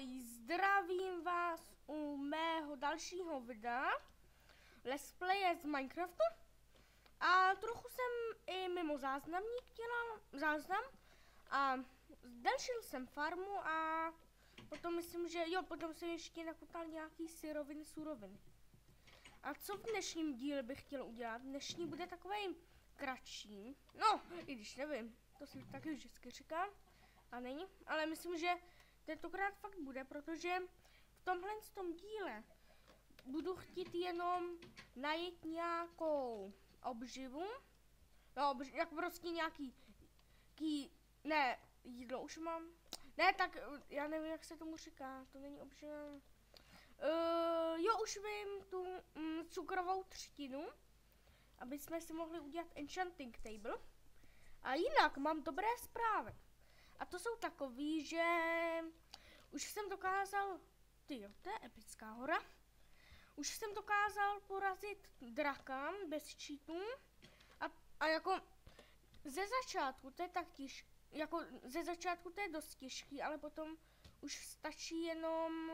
Ahoj, zdravím vás u mého dalšího videa. Let's Play z Minecraftu. A trochu jsem i mimo záznamník dělal záznam. A zdelšil jsem farmu a potom myslím, že jo, potom jsem ještě nakutal nějaký syroviny, suroviny. A co v dnešním díle bych chtěl udělat? Dnešní bude takový kratší, no, i když nevím, to si taky vždycky říkám. A není, ale myslím, že tentokrát fakt bude, protože v tomhle tom díle budu chtít jenom najít nějakou obživu, no, obž jako prostě nějaký, ký, ne, jídlo už mám, ne, tak já nevím, jak se tomu říká, to není obživa, uh, jo, už vím tu mm, cukrovou třtinu, aby jsme si mohli udělat enchanting table, a jinak mám dobré zprávy. A to jsou takový, že už jsem dokázal, ty jo, to je epická hora. Už jsem dokázal porazit draka bez cheatů. A, a jako ze začátku to je tak těž, jako ze začátku to je dost těžký, ale potom už stačí jenom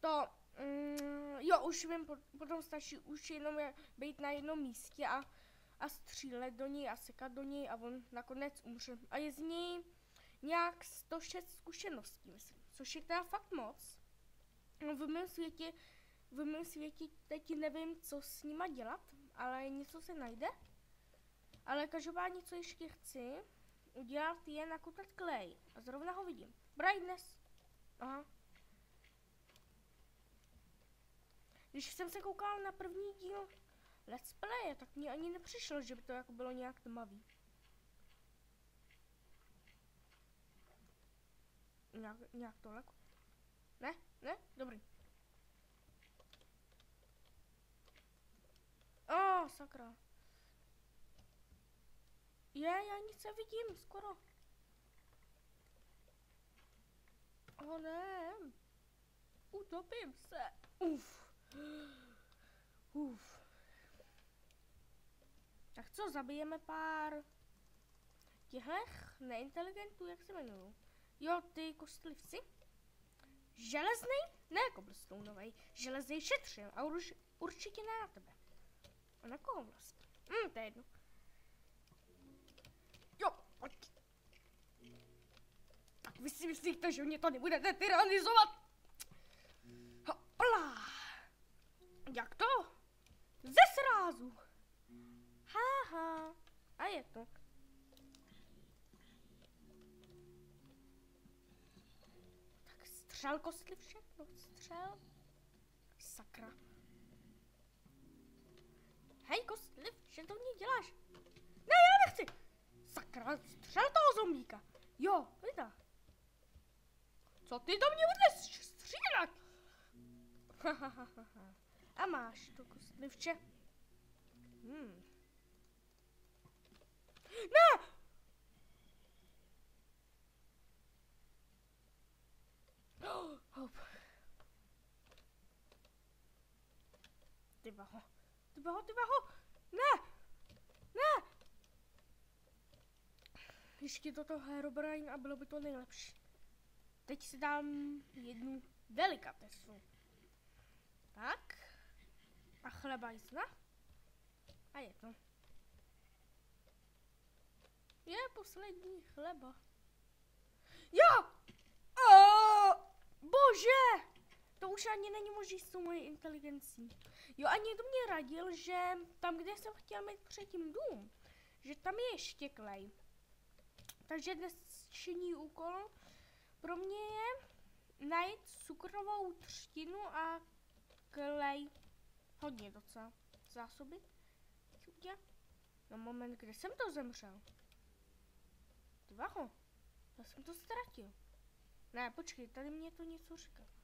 to, mm, jo, už vím, potom stačí už jenom je, být na jednom místě a, a střílet do něj a sekat do něj a on nakonec umře. A je z něj nějak 106 zkušeností, myslím, což je teda fakt moc. No, v mém světě, v mém světě teď nevím, co s nima dělat, ale něco se najde. Ale každopádně, co ještě chci udělat, je nakutat klej. A zrovna ho vidím. Brightness. Aha. Když jsem se koukal na první díl Let's Play, tak mě ani nepřišlo, že by to jako bylo nějak tmavý. Nějak, nějak tohle? Ne? Ne? Dobrý. O, oh, sakra. Je, já nic nevidím, skoro. O oh, ne. Utopím se. Uf. Uf. Tak co, zabijeme pár těchto neinteligentů, jak se jmenují? Jo, ty kostlivci. Železný? Ne cobblestoneový. Železný šetřil a už určitě ne na tebe. A na koho vlastně? Hm, to je jedno. Jo, pojď. Tak vy si myslíte, že mě to nebudete tyranizovat? Hopla. Jak to? Ze srázu. Haha. A je to. Střel kostly všechno, střel. Sakra. Hej, kostly, že to mě děláš? Ne, já nechci. Sakra, střel toho zombíka. Jo, vida. Co ty do mě budeš střílet? A máš to kostlivče. Hmm. Ne! Hop. Ty baho. Ty baho. Ne! Ne! Ještě toto Herobrine a bylo by to nejlepší. Teď si dám jednu delikatesu. Tak. A chleba jízna. A je to. Je poslední chleba. Jo! Oh! Bože! To už ani není možné s tou mojí inteligencí. Jo, a někdo mě radil, že tam, kde jsem chtěl mít předtím dům, že tam je ještě klej. Takže dnešní úkol pro mě je najít cukrovou třtinu a klej. Hodně docela. Zásoby. Na moment, kde jsem to zemřel. Dvaho. Já jsem to ztratil. Ne, počkej, tady mě to něco říká.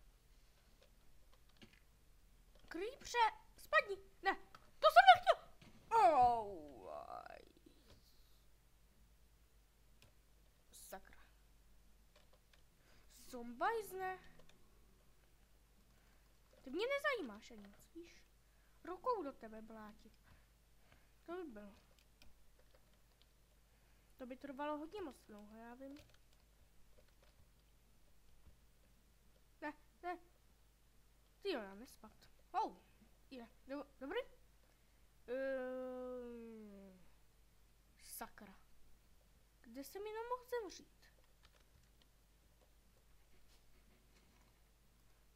Creepře, spadni, ne, to jsem nechtěl. Oh, Sakra. Zombajzne. Ty mě nezajímáš ani moc, víš? Rukou do tebe blátit. To by bylo. To by trvalo hodně moc dlouho, já vím. jo, já nespat. Oh, je, do, dobrý. Uh, sakra. Kde jsem jenom mohl zemřít?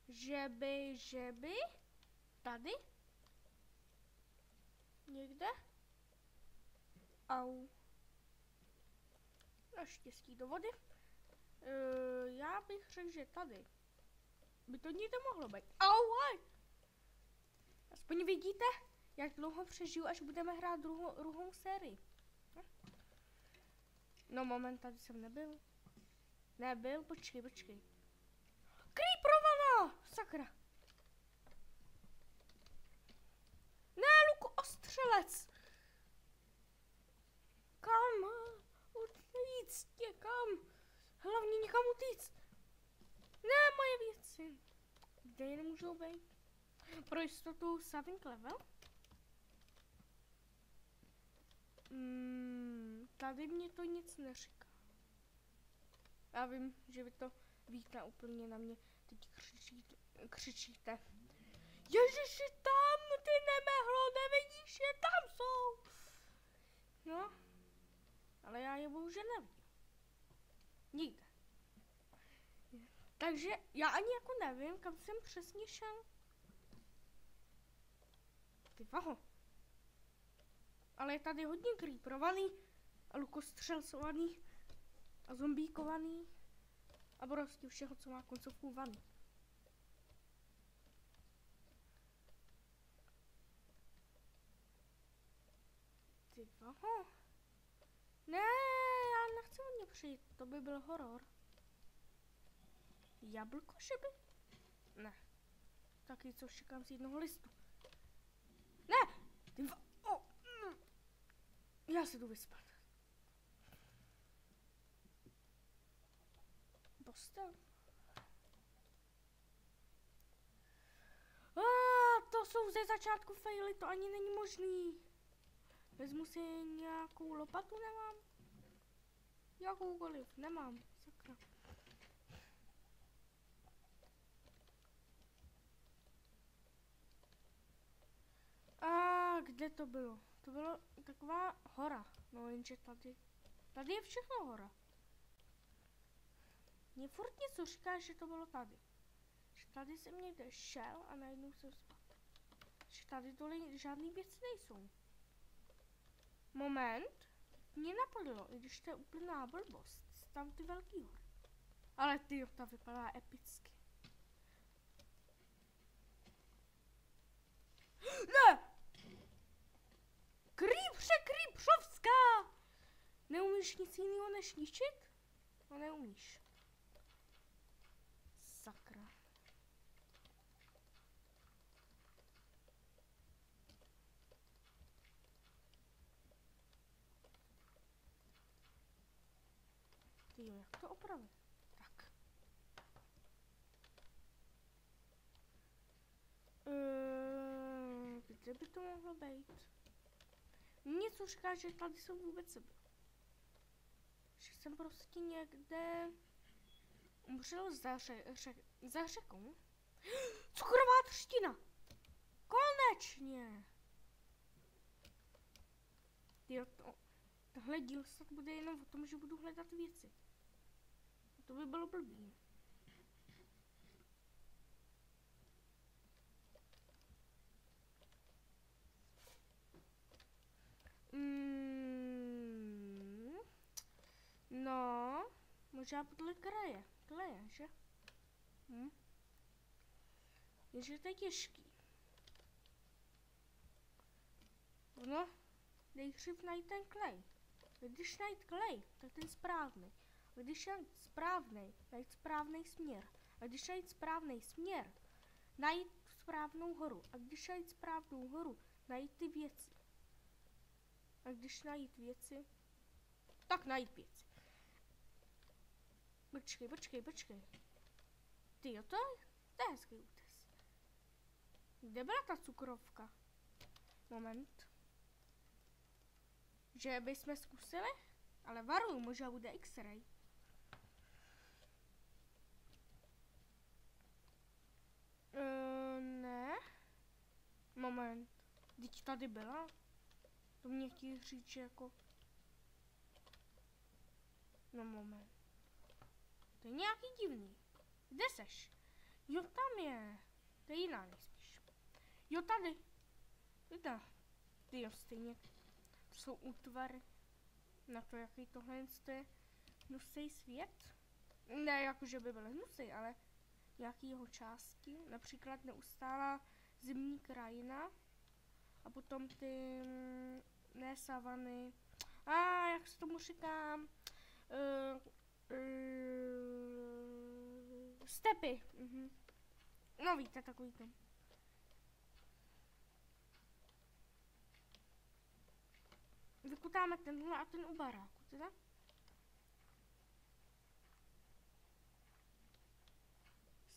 Že by, že by? Tady? Někde? Au. Naštěstí do vody. Uh, já bych řekl, že tady. By to někde mohlo být. Au, aj. Aspoň vidíte, jak dlouho přežiju, až budeme hrát druhou, druhou sérii. Hm? No moment, tady jsem nebyl. Nebyl, počkej, počkej. Creeperovana! Sakra. Ne, Luku, ostřelec! Kam? Utíct někam. Hlavně někam utíct. Ne, moje věci. Kde jen můžou být? Pro jistotu saving level? Hmm, tady mě to nic neříká. Já vím, že vy to víte úplně na mě. Teď křičíte. křičíte. Ježiši, tam ty nemehlo, nevidíš, že tam jsou. No, ale já je bohužel nevidím. Nikde. Takže já ani jako nevím, kam jsem přesně šel. Ty vaho. Ale je tady hodně creeperovaný a lukostřelcovaný a zombíkovaný a prostě všeho, co má koncovku vaný. Ty vaho. Ne, já nechci od přijít, to by byl horor. Jablko, že by? Ne. Taky co čekám z jednoho listu. Ne! Ty va- o, mm. Já se jdu vyspat. Postel. A, to jsou ze začátku faily, to ani není možný. Vezmu si nějakou lopatu, nemám? Jakoukoliv, nemám, sakra. A kde to bylo? To bylo taková hora. No jenže tady, tady je všechno hora. Mně furt něco říká, že to bylo tady. Že tady jsem někde šel a najednou jsem spadl. Že tady dole žádný věci nejsou. Moment. Mě napadlo, i když to je úplná blbost. Tam ty velký hory. Ale ty, ta vypadá epicky. Ne! Krýpřovská! Neumíš nic jiného než ničit? No neumíš. Sakra. Ty jak to opravit? Tak. Ehm, kde by to mohlo být? Něco říká, že tady jsem vůbec. Že jsem prostě někde umřel za, ře, ře, za řekou. Cukrová třtina! Konečně! Jo, to, tohle díl snad bude jenom o tom, že budu hledat věci. To by bylo blbý. Mm, no, možná podle kraje. Kleje, že? Hm? Jenže to je těžký. No, nejdřív najít ten klej. Když najít klej, tak ten správný. A když najít správný, najít správný směr. A když najít správný směr, najít správnou horu. A když najít správnou horu, najít ty věci. A když najít věci, tak najít věci. Počkej, počkej, počkej. Ty jo, to, to je hezký útes. Kde byla ta cukrovka? Moment. Že bychom zkusili? Ale varuju, možná bude X-ray. Uh, Moment. Teď tady byla? To mě chtějí říct, že jako... No moment. To je nějaký divný. Kde seš? Jo, tam je. To je jiná nejspíš. Jo, tady. Kde? Ty jo, stejně. To jsou útvary. Na to, jaký tohle je hnusej svět. Ne, jako že by byl hnusej, ale nějaký jeho části. Například neustálá zimní krajina. A potom ty, mm, ne savany, a ah, jak se tomu říkám, uh, uh, stepy. Uh-huh. No víte, takový to. Vykutáme tenhle a ten u baráku, teda?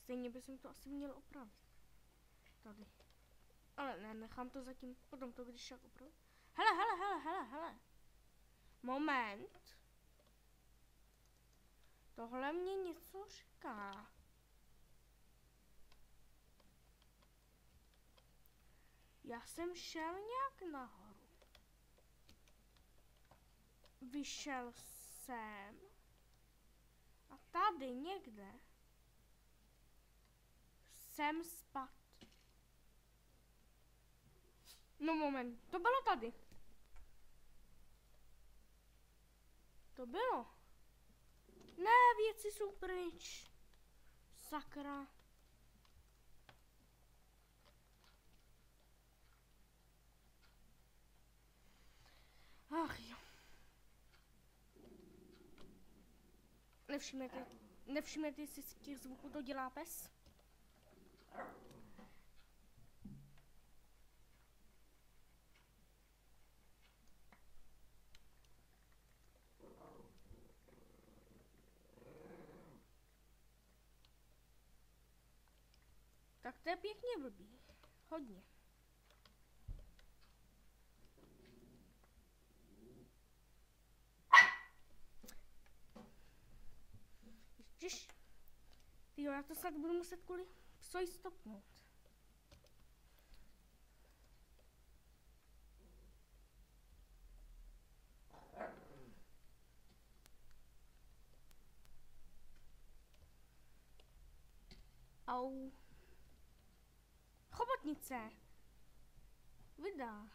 Stejně bych to asi měl opravit. Tady. Ale ne, nechám to zatím, potom to když jak opravdu. Hele, hele, hele, hele, hele. Moment. Tohle mě něco říká. Já jsem šel nějak nahoru. Vyšel jsem. A tady někde jsem spadl. No moment, to bylo tady. To bylo. Ne, věci jsou pryč. Sakra. Ach jo. Nevšimněte, jestli z těch zvuků to dělá pes? To je pěkně blbý. Hodně. Ježiš. Tyjo, já to snad budu muset kvůli psoji stopnout. Au chobotnice. Vydá,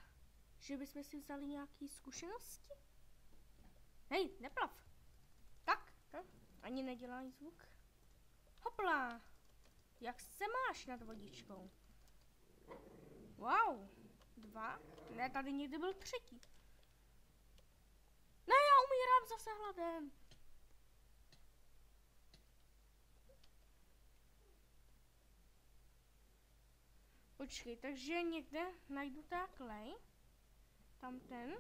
že bychom si vzali nějaké zkušenosti? Hej, neplav. Tak, tak, ani nedělá zvuk. Hopla, jak se máš nad vodičkou? Wow, dva? Ne, tady někdy byl třetí. Ne, já umírám zase hladem. Počkej, takže někde najdu ta klej. Tam ten.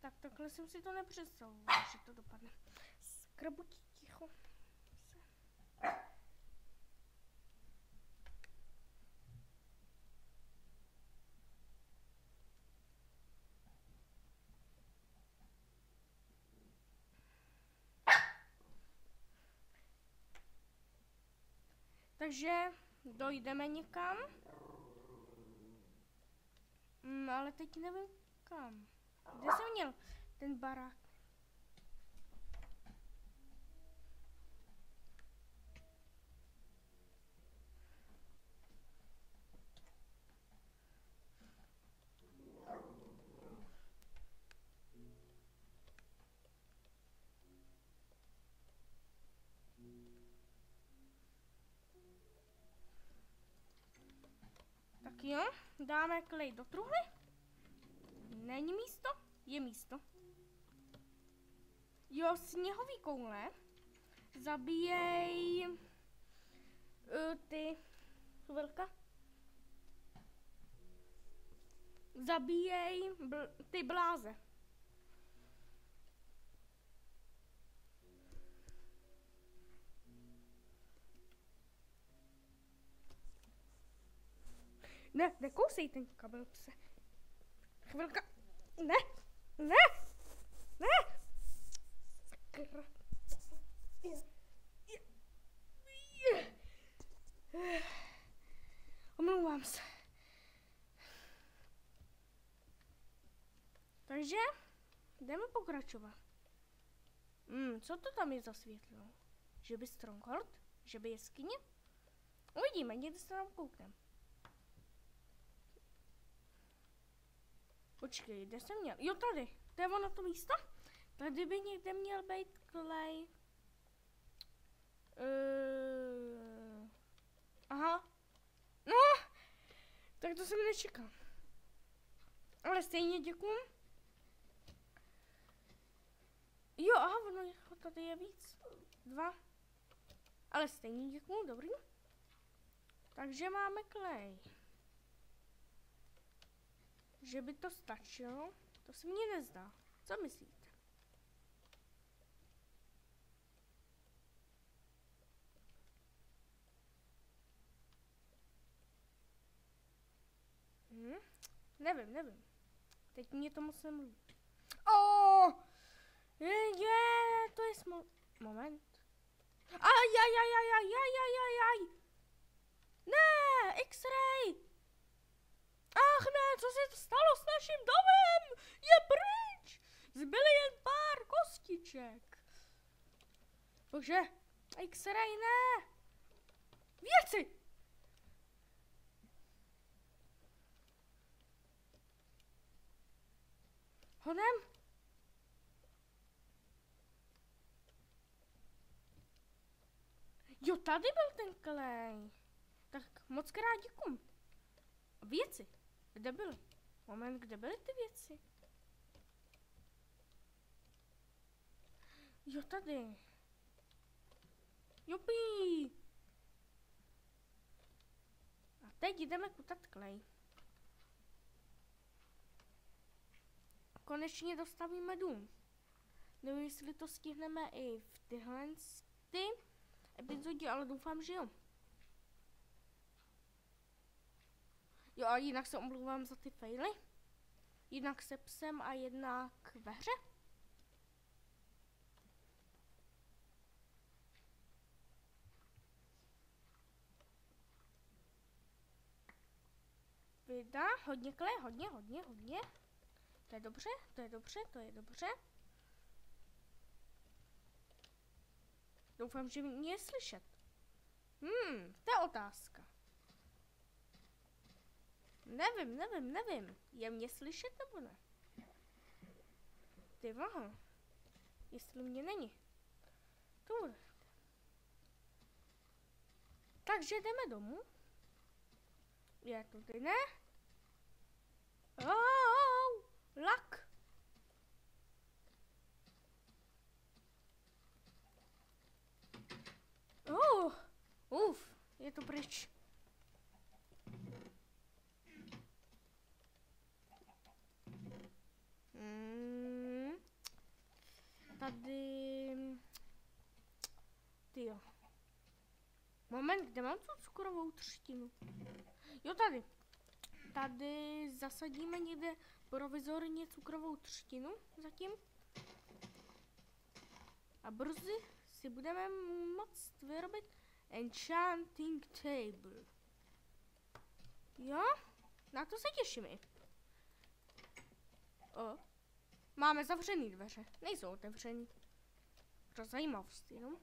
Tak takhle jsem si to nepředstavovala, že to dopadne. Skrabutí Takže dojdeme někam. Mm, ale teď nevím kam. Kde jsem měl ten barák? jo, dáme klej do truhly. Není místo? Je místo. Jo, sněhový koule zabíjej uh, ty chvilka. Zabíjej bl ty bláze. Ne, nekousej ten kabel, pse. Chvilka. Ne, ne, ne. Sakra. Omlouvám se. Takže jdeme pokračovat. Hmm, co to tam je za světlo? Že by Stronghold? Že by jeskyně? Uvidíme, někde se tam kouknem. Počkej, kde jsem měl? Jo, tady. To je ono to místo? Tady by někde měl být klej. Uh, aha. No, tak to jsem nečekal. Ale stejně děkuju. Jo, aha, ono tady je víc. Dva. Ale stejně děkuju, dobrý. Takže máme klej. Že by to stačilo, to se mně nezdá. Co myslíte? Hm? Nevím, nevím. Teď mě to moc nemluví. Oh! Je, je, to je smol... Moment. Aj, aj, aj, aj, aj, aj, aj, aj, aj. Ne, X-ray. Ach ne, co se stalo s naším domem? Je pryč. Zbyly jen pár kostiček. Bože, X-ray ne. Věci. Honem? Jo, tady byl ten klej. Tak moc krát děkuju. Věci. Kde byly? Moment, kde byly ty věci? Jo, tady. Jupí. A teď jdeme kutat klej. Konečně dostavíme dům. Nevím, jestli to stihneme i v tyhle ty epizodě, ale doufám, že jo. Jo a jinak se omlouvám za ty faily. Jinak se psem a jednak ve hře. Vida, hodně kle, hodně, hodně, hodně. To je dobře, to je dobře, to je dobře. Doufám, že mě je slyšet. Hmm, to je otázka. Nevím, nevím, nevím. Je mě slyšet nebo ne? Ty vaho. Jestli mě není. Tu. Takže jdeme domů. Je to ty ne? Oh, lak. Oh, uf, je to pryč. Mm, tady... Ty jo. Moment, kde mám tu cukrovou třtinu? Jo, tady. Tady zasadíme někde provizorně cukrovou třtinu zatím. A brzy si budeme moct vyrobit enchanting table. Jo? Na to se těším i. O, máme zavřený dveře. Nejsou otevřený. Pro zajímavost jenom.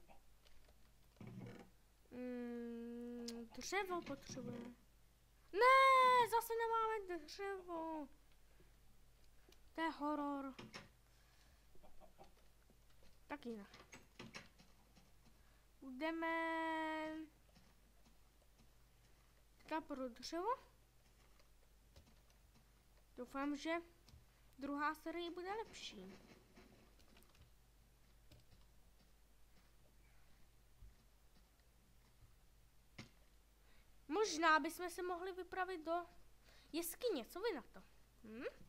Mm, dřevo potřebujeme. Ne, zase nemáme dřevo. To je horor. Tak jinak. Budeme... Teďka pro dřevo. Doufám, že druhá série bude lepší. Možná bychom se mohli vypravit do jeskyně, co vy na to? Hm?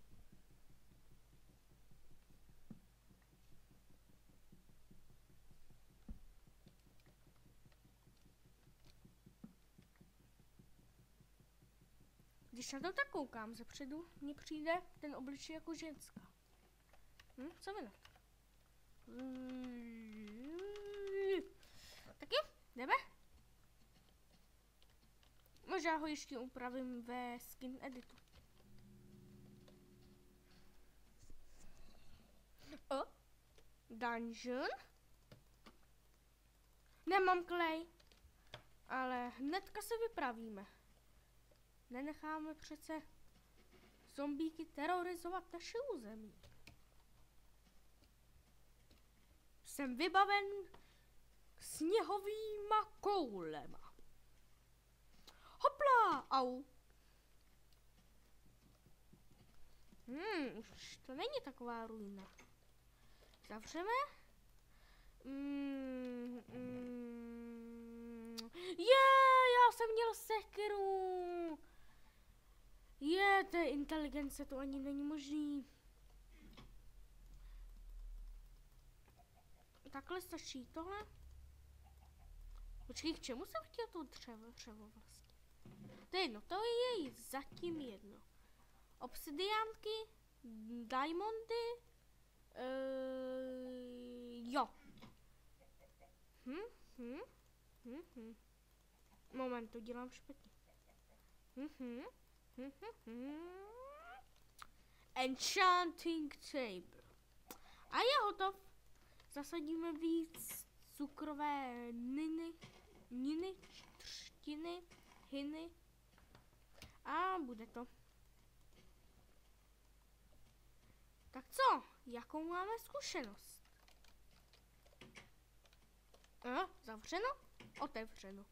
Když na to tak koukám zepředu, mně přijde ten obličej jako ženská. Hm, co vy na to? Jdeme? Možná ho ještě upravím ve skin editu. O, dungeon. Nemám klej, ale hnedka se vypravíme. Nenecháme přece zombíky terorizovat naše území. Jsem vybaven sněhovýma koulema. Hopla! Au! Hmm, už to není taková ruina. Zavřeme? Mm, mm, je, já jsem měl sekeru. Je, to je inteligence, to ani není možný. Takhle stačí tohle. Počkej, k čemu jsem chtěl to dřevo, dřevo vlastně? To je jedno, to je zatím jedno. Obsidiánky, diamondy, uh, jo. Hm, hm, hm, hm. Moment, to dělám špatně. Hm, hm, hm, hm, hm. Enchanting table. A je hotov. Zasadíme víc cukrové niny, niny, třtiny, hiny a bude to. Tak co? Jakou máme zkušenost? A, zavřeno? Otevřeno.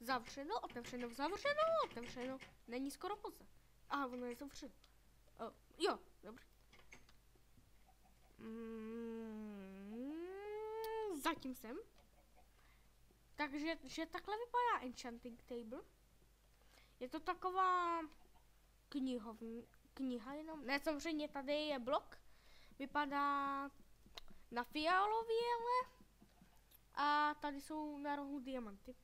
Zavřeno, otevřeno, zavřeno, otevřeno. Není skoro pozdě. Aha, ono je zavřeno. O, jo, dobře. Mm, zatím jsem. Takže že takhle vypadá Enchanting Table. Je to taková knihovní, kniha jenom. Ne, samozřejmě tady je blok. Vypadá na fialově, a tady jsou na rohu diamanty.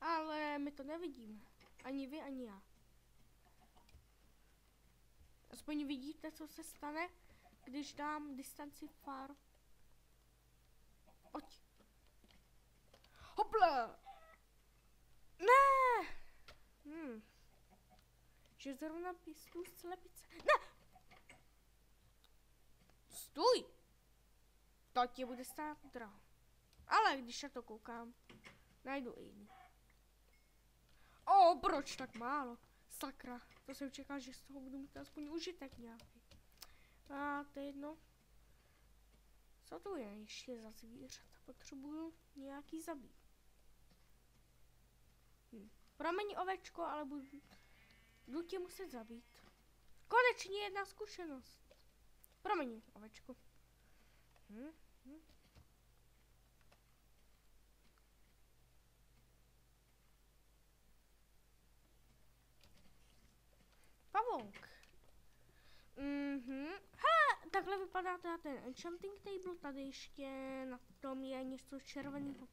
Ale my to nevidíme. Ani vy, ani já. Aspoň vidíte, co se stane, když dám distanci far. Oď. Hopla! Ne! Hmm. Že zrovna pístu slepice. Ne! Stůj! To ti bude stát draho. Ale když na to koukám, najdu i jiný. O, proč tak málo? Sakra, to jsem čekal, že z toho budu mít aspoň užitek nějaký. A to je jedno. Co to je ještě za zvířata? Potřebuju nějaký zabít. Hm. Promiň ovečko, ale budu, budu tě muset zabít. Konečně jedna zkušenost. Promiň ovečko. Hm, Pavouk. Mhm. Hele, takhle vypadá teda ten enchanting table, tady ještě na tom je něco červeného.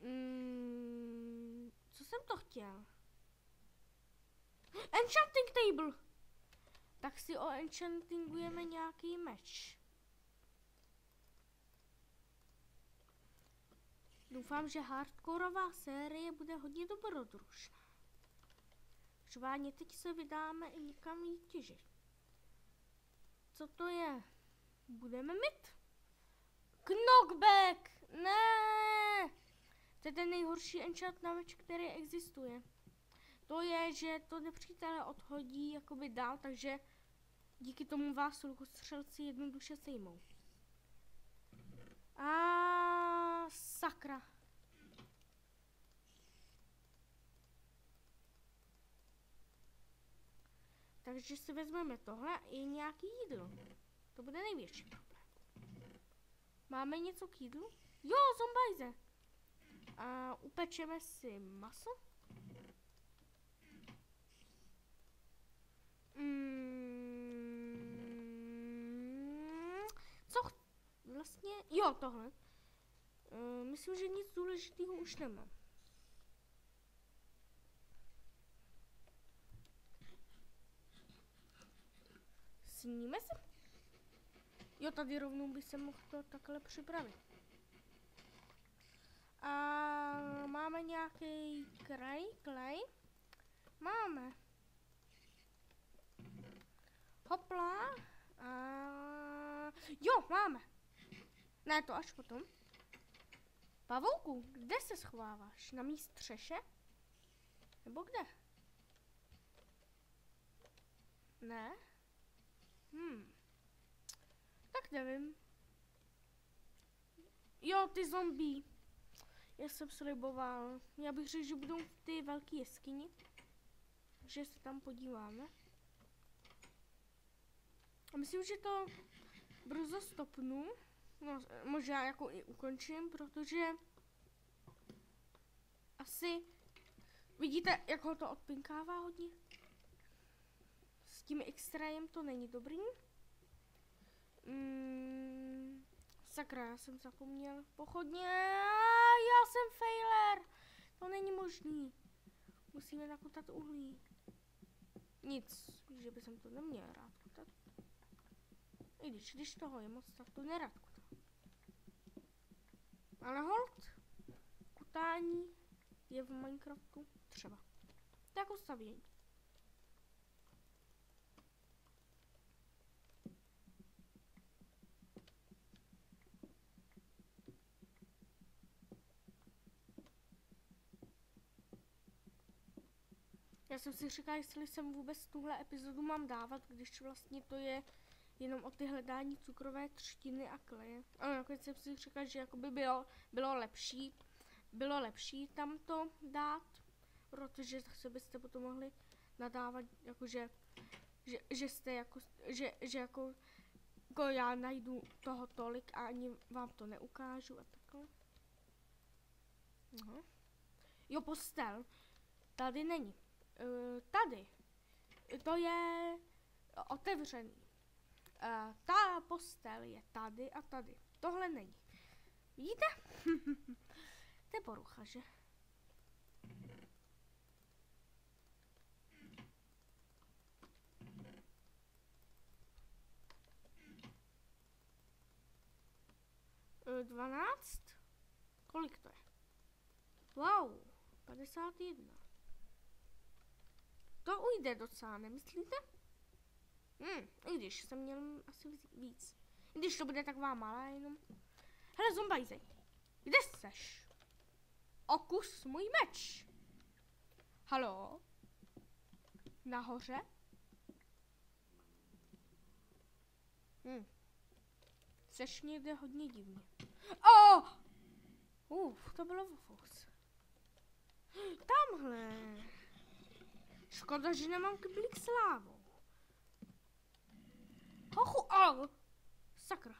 Mm, co jsem to chtěl? Enchanting table! Tak si o enchantingujeme nějaký meč. Doufám, že hardkorová série bude hodně dobrodružná. Šváně, teď se vydáme i někam jít těžit. Co to je? Budeme mít? Knockback! Ne! To je ten nejhorší enchant na meč, který existuje. To je, že to nepřítele odhodí jakoby dál, takže díky tomu vás střelci jednoduše sejmou. A sakra. Takže si vezmeme tohle i nějaký jídlo. To bude největší problém. Máme něco k jídlu? Jo, zombajze. A upečeme si maso. Mm, co vlastně? Jo, tohle. Uh, myslím, že nic důležitého už nemám. Sníme se? Jo, tady rovnou by se mohl to takhle připravit. A máme nějaký kraj, klej? Máme. Hopla. A... Jo, máme. Ne, to až potom. Pavouku, kde se schováváš? Na mý střeše? Nebo kde? Ne? Hmm. Tak nevím. Jo, ty zombie. Já jsem sliboval. Já bych řekl, že budou v ty velké jeskyni. Že se tam podíváme. A myslím, že to brzo stopnu. No, možná jako i ukončím, protože asi vidíte, jak ho to odpinkává hodně. Tím extrajem to není dobrý. Mm, sakra, já jsem zapomněl. Pochodně, já jsem failer. To není možný. Musíme nakutat uhlí. Nic, že by jsem to neměl rád kutat. I když, když toho je moc, tak to nerad. Ale hold, kutání je v Minecraftu třeba. Tak ustavění. Já jsem si říkala, jestli jsem vůbec tuhle epizodu mám dávat, když vlastně to je jenom o ty hledání cukrové třtiny a kleje. Ale nakonec jsem si říkala, že jako by bylo, bylo lepší, bylo lepší tam to dát, protože zase byste potom mohli nadávat, jakože, že, že jste jako, že, že jako, jako já najdu toho tolik a ani vám to neukážu a takhle. No. Jo, postel. Tady není. Uh, tady. To je otevřený. Uh, ta postel je tady a tady. Tohle není. Vidíte? to je porucha, že? Uh, 12? Kolik to je? Wow, 51. To ujde docela, nemyslíte? Hm, i když jsem měl asi víc. I když to bude taková malá jenom. Hele, zombajzej, kde seš? Okus můj meč. Halo? Nahoře? Hm. Seš někde hodně divně. Oh! Uf, to bylo fus. Tamhle. Škoda, že nemám kyblík s lávou. Hochu, au! Sakra.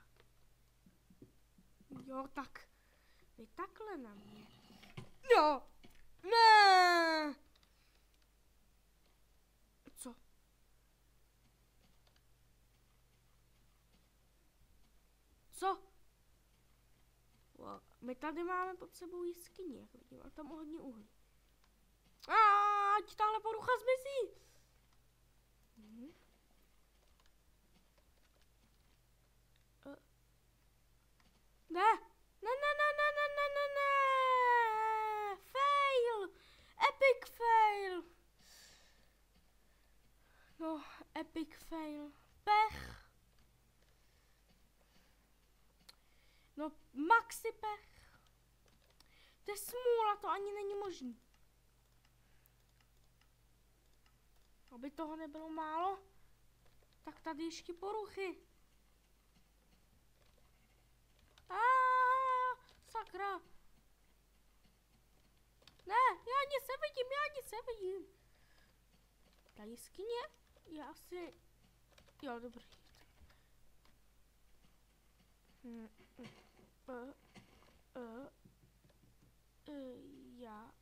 Jo, tak. Vy takhle na mě. No! Ne! Co? Co? My tady máme pod sebou jeskyni, jak vidím, a tam hodně uhlí. A ať tahle epic fail. Pech. No, maxi pech. To je smůla, to ani není možný. Aby toho nebylo málo, tak tady ještě poruchy. A sakra. Ne, já nic nevidím, já nic nevidím. Ta jeskyně je asi... Jo, dobrý. Hmm. Uh, uh, uh, já...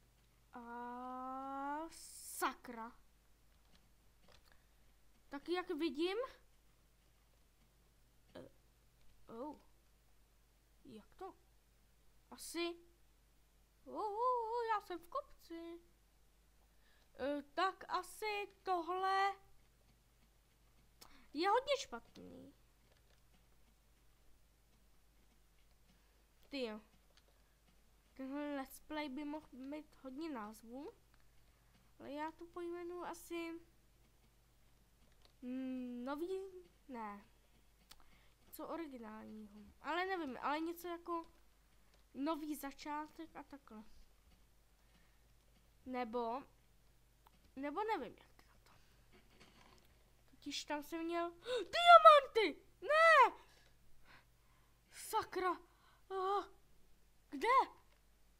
A sakra. Tak jak vidím... Uh, oh. Jak to? Asi... Oh, oh, oh, já jsem v kopci. Uh, tak asi tohle... Je hodně špatný. Ty jo. tenhle let's play by mohl mít hodně názvů. Ale já to pojmenuji asi... Mm, nový... Ne. Něco originálního. Ale nevím, ale něco jako nový začátek a takhle. Nebo, nebo nevím jak Totiž tam jsem měl diamanty! Ne! Sakra! Kde?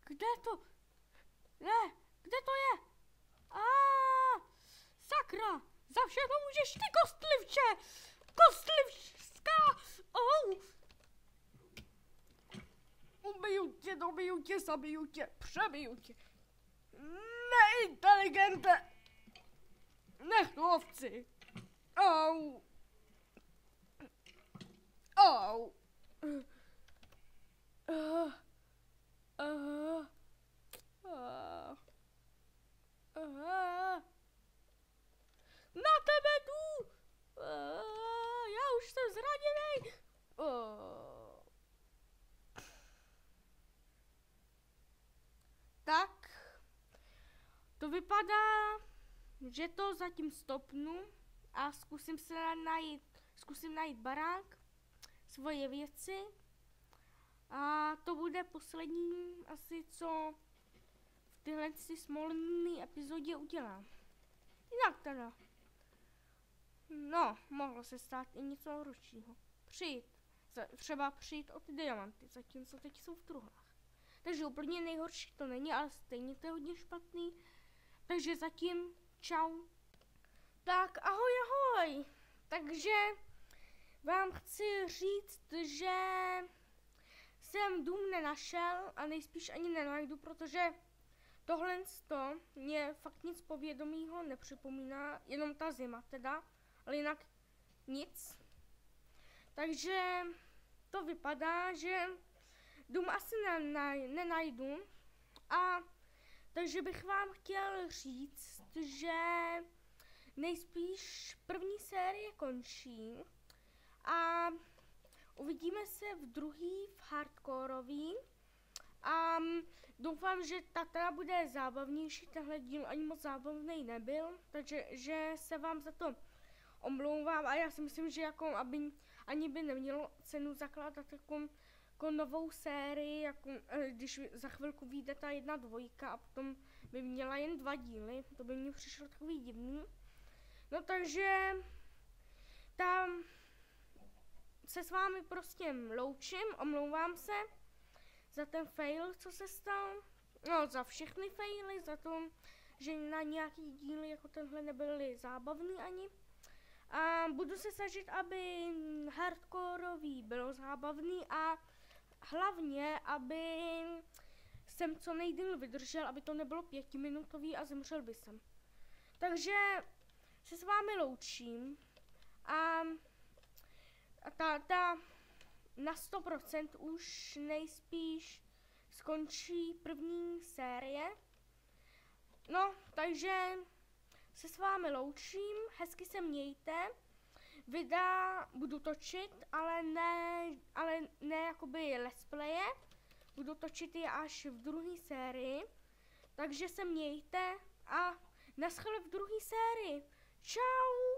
Kde to? Ne, kde to je? A sakra! Za všechno můžeš ty kostlivče! Kostlivská! Oh! Ubiju tě, dobiju tě, zabiju tě, přebiju tě. Neinteligente! Nech tu Au! Au! Uh, uh, uh, uh. Na tebe jdu! Já už jsem zraněný! Tak, to vypadá, že to zatím stopnu a zkusím se najít, zkusím najít barák, svoje věci a to bude poslední asi, co v tyhle si smolné epizodě udělám. Jinak teda. No, mohlo se stát i něco horšího. Přijít. Třeba přijít o ty diamanty, zatímco teď jsou v truhlách. Takže úplně nejhorší to není, ale stejně to je hodně špatný. Takže zatím čau. Tak ahoj ahoj. Takže vám chci říct, že jsem dům nenašel a nejspíš ani nenajdu, protože tohle to mě fakt nic povědomího nepřipomíná, jenom ta zima teda, ale jinak nic. Takže to vypadá, že dům asi nenajdu a takže bych vám chtěl říct, že nejspíš první série končí a uvidíme se v druhý v hardcoreový a doufám, že ta teda bude zábavnější, tenhle díl ani moc zábavný nebyl, takže že se vám za to omlouvám a já si myslím, že jako aby ani by nemělo cenu zakládat jako, jako novou sérii, jako, eh, když za chvilku vyjde ta jedna dvojka a potom by měla jen dva díly, to by mi přišlo takový divný. No takže tam se s vámi prostě loučím, omlouvám se za ten fail, co se stal. No, za všechny faily, za to, že na nějaký díly jako tenhle nebyly zábavný ani. A budu se snažit, aby hardcoreový bylo zábavný a hlavně, aby jsem co nejdýl vydržel, aby to nebylo pětiminutový a zemřel by jsem. Takže se s vámi loučím a, a ta, ta na 100% už nejspíš skončí první série. No, takže se s vámi loučím, hezky se mějte. Videa budu točit, ale ne, ale ne jakoby let's playe. Budu točit je až v druhé sérii. Takže se mějte a naschle v druhé sérii. Čau!